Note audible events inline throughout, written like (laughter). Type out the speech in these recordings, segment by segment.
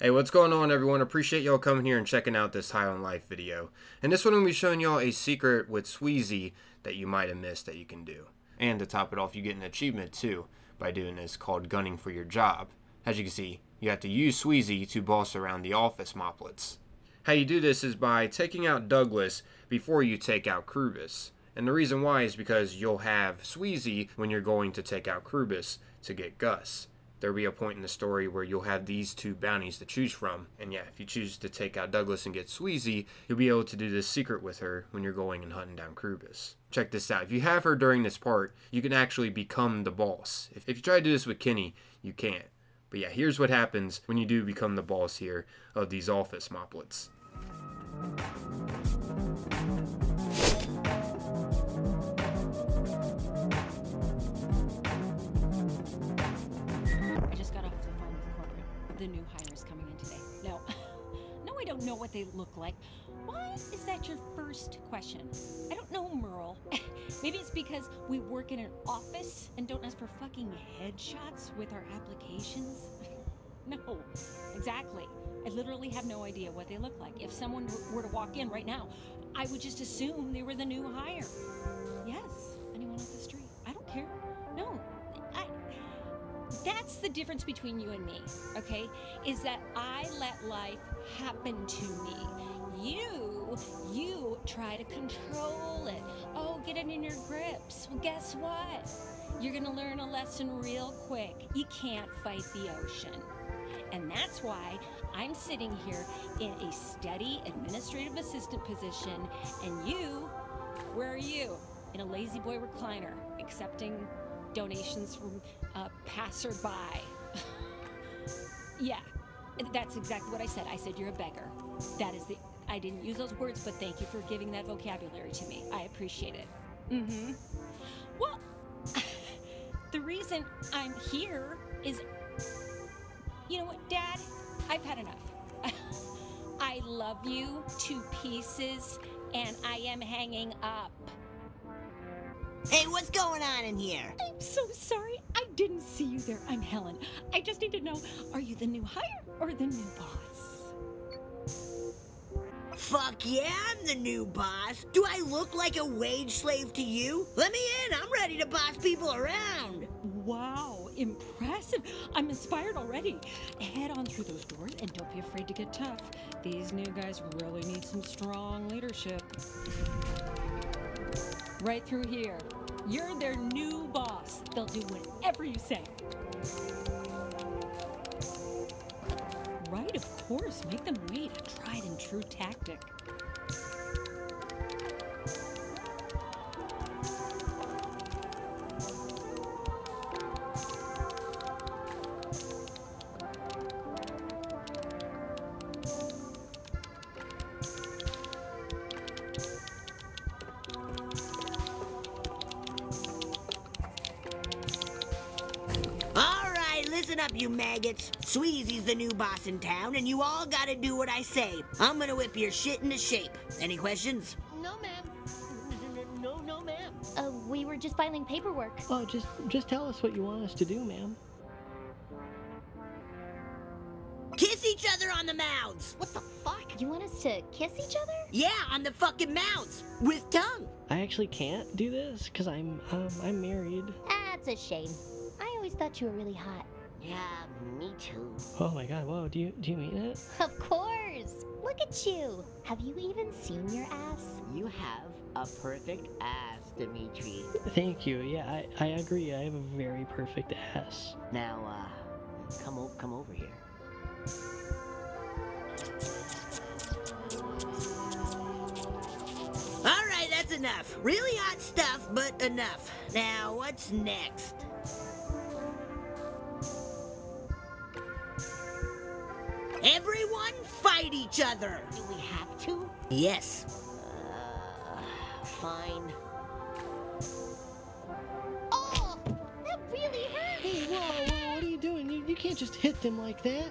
Hey, what's going on everyone? Appreciate y'all coming here and checking out this High on Life video. And this one I'm going to be showing y'all a secret with Sweezy that you might have missed that you can do. And to top it off, you get an achievement too by doing this called Gunning for Your Job. As you can see, you have to use Sweezy to boss around the office moplets. How you do this is by taking out Douglas before you take out Krubis. And the reason why is because you'll have Sweezy when you're going to take out Krubis to get Gus there'll be a point in the story where you'll have these two bounties to choose from. And yeah, if you choose to take out Douglas and get Sweezy, you'll be able to do this secret with her when you're going and hunting down Krubis. Check this out. If you have her during this part, you can actually become the boss. If, if you try to do this with Kenny, you can't. But yeah, here's what happens when you do become the boss here of these office moplets. The new hires coming in today. No, (laughs) no, I don't know what they look like. Why is that your first question? I don't know, Merle. (laughs) Maybe it's because we work in an office and don't ask for fucking headshots with our applications? (laughs) no, exactly. I literally have no idea what they look like. If someone were to walk in right now, I would just assume they were the new hire. Yes, that's the difference between you and me, okay? Is that I let life happen to me. You, you try to control it. Oh, get it in your grips. Well, guess what? You're gonna learn a lesson real quick. You can't fight the ocean. And that's why I'm sitting here in a steady administrative assistant position, and you, where are you? In a La-Z-Boy recliner, accepting donations from uh, passerby. (laughs) yeah, that's exactly what I said. I said you're a beggar. That is the. I didn't use those words, but thank you for giving that vocabulary to me. I appreciate it. Mm-hmm. Well, (laughs) the reason I'm here is, you know what, Dad? I've had enough. (laughs) I love you to pieces, and I am hanging up. Hey, what's going on in here? I'm so sorry. I didn't see you there. I'm Helen. I just need to know, are you the new hire or the new boss? Fuck yeah, I'm the new boss. Do I look like a wage slave to you? Let me in. I'm ready to boss people around. Wow, impressive. I'm inspired already. Head on through those doors and don't be afraid to get tough. These new guys really need some strong leadership. Right through here. You're their new boss. They'll do whatever you say. Right, of course. Make them wait. A tried and true tactic. Listen up, you maggots. Sweezy's the new boss in town, and you all gotta do what I say. I'm gonna whip your shit into shape. Any questions? No, ma'am. (laughs) No, no, ma'am. Uh, we were just filing paperwork. Oh, just, just tell us what you want us to do, ma'am. Kiss each other on the mouths. What the fuck? You want us to kiss each other? Yeah, on the fucking mouths. With tongue. I actually can't do this because I'm, um, I'm married. That's a shame. I always thought you were really hot. Yeah, me too. Oh my god, whoa, do you do you mean it? Of course! Look at you! Have you even seen your ass? You have a perfect ass, Dimitri. Thank you. Yeah, I, I agree. I have a very perfect ass. Now, uh, come, o come over here. Alright, that's enough. Really hot stuff, but enough. Now, what's next? Everyone fight each other. Do we have to? Yes. Uh, fine. Oh, that really hurt. Hey, whoa, whoa, what are you doing? You, you can't just hit them like that.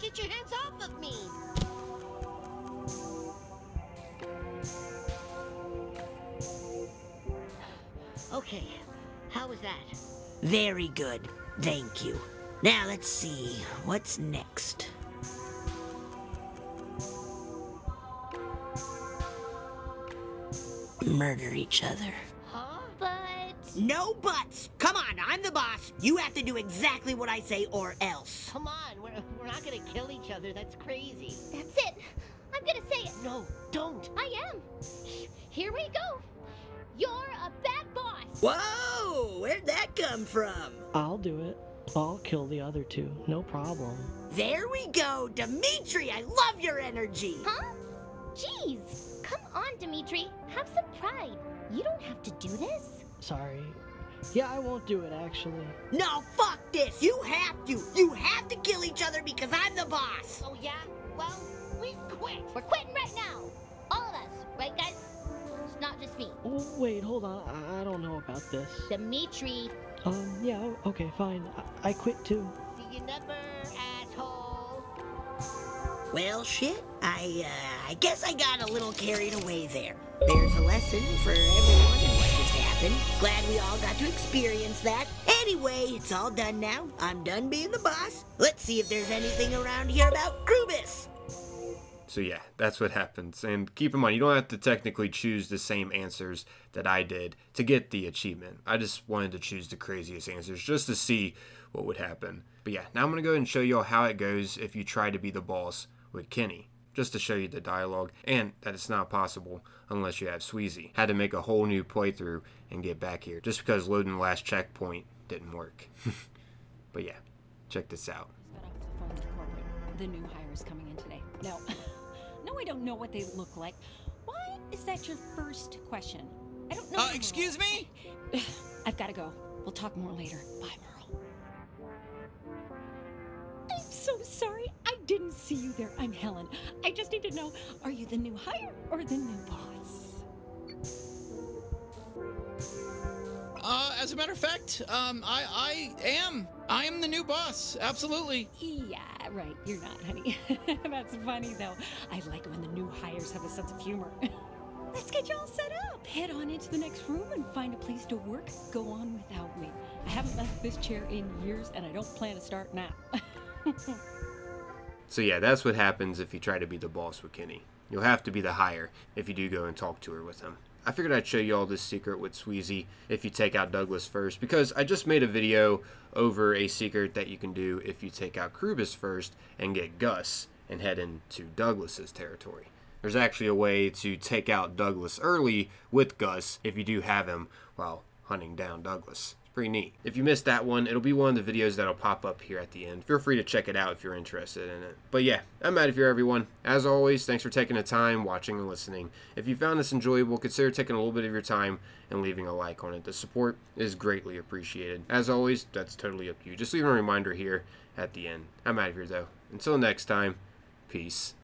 Get your hands off of me. Okay, how was that? Very good. Thank you. Now let's see, what's next? Murder each other. Huh? But No buts! Come on, I'm the boss. You have to do exactly what I say or else. Come on, we're, we're not gonna kill each other. That's crazy. that's it. I'm gonna say it. No, don't. I am. Here we go. You're a bad boss. Whoa! Where'd that come from? I'll do it. I'll kill the other two. No problem. There we go, Dimitri. I love your energy. Huh? Jeez. Come on, Dimitri. Have some pride. You don't have to do this. Sorry. Yeah, I won't do it actually. No, fuck this. You have to. You have to kill each other because I'm the boss. Oh yeah? Well, we quit. We're quitting right now. All of us, right, guys? It's not just me. Oh, wait, hold on. I, I don't know about this. Dimitri. Um, yeah, okay, fine. I, I quit too. See you never, asshole. Well, shit. I, uh, I guess I got a little carried away there. There's a lesson for everyone in what just happened. Glad we all got to experience that. Anyway, it's all done now. I'm done being the boss. Let's see if there's anything around here about Krubis. So yeah, that's what happens. And keep in mind, you don't have to technically choose the same answers that I did to get the achievement. I just wanted to choose the craziest answers just to see what would happen. But yeah, now I'm going to go ahead and show you all how it goes if you try to be the boss with Kenny. Just to show you the dialogue and that it's not possible unless you have Sweezy. Had to make a whole new playthrough and get back here just because loading the last checkpoint didn't work. (laughs) but yeah, check this out. The phone with corporate. The new hire is coming in today. No, (laughs) no, I don't know what they look like. Why is that your first question? I don't know. Uh, excuse me? (laughs) I've got to go. We'll talk more later. Bye, Merle. Or the new boss? Uh, as a matter of fact, um, I, I am. I am the new boss. Absolutely. Yeah, right. You're not, honey. (laughs) That's funny, though. I like when the new hires have a sense of humor. (laughs) Let's get you all set up. Head on into the next room and find a place to work. Go on without me. I haven't left this chair in years, and I don't plan to start now. (laughs) So yeah, that's what happens if you try to be the boss with Kenny. You'll have to be the hire if you do go and talk to her with him. I figured I'd show you all this secret with Sweezy if you take out Douglas first because I just made a video over a secret that you can do if you take out Krubis first and get Gus and head into Douglas's territory. There's actually a way to take out Douglas early with Gus if you do have him while hunting down Douglas. Pretty neat. If you missed that one, it'll be one of the videos that'll pop up here at the end. Feel free to check it out if you're interested in it. But yeah, I'm out of here, everyone. As always, thanks for taking the time, watching, and listening. If you found this enjoyable, consider taking a little bit of your time and leaving a like on it. The support is greatly appreciated. As always, that's totally up to you. Just leave a reminder here at the end. I'm out of here, though. Until next time, peace.